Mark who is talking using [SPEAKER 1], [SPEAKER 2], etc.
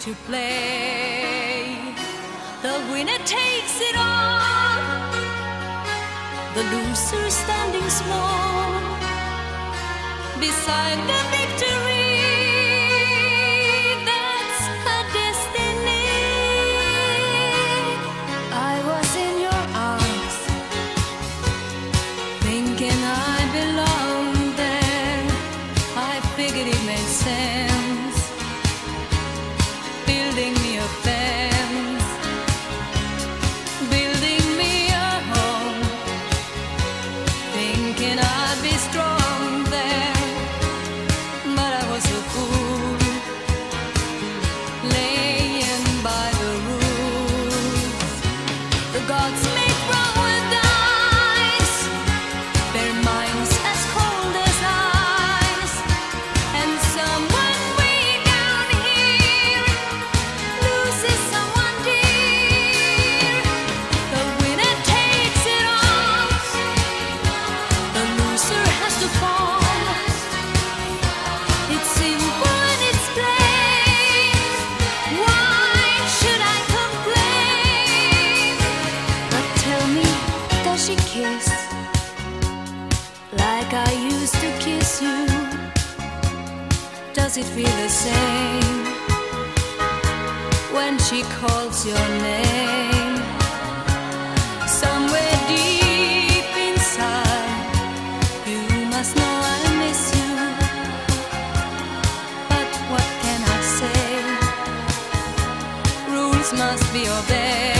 [SPEAKER 1] to play. The winner takes it all, the loser standing small beside the victory. The gods kiss like I used to kiss you? Does it feel the same when she calls your name? Somewhere deep inside, you must know I miss you. But what can I say? Rules must be obeyed.